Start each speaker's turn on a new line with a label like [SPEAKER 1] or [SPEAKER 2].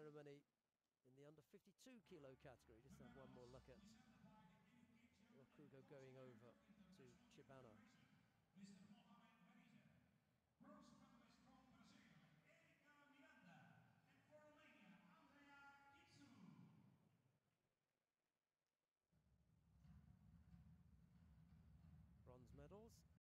[SPEAKER 1] ceremony in the under 52 kilo category. Just have one more look at Okugo going over to Chibana. Bronze medals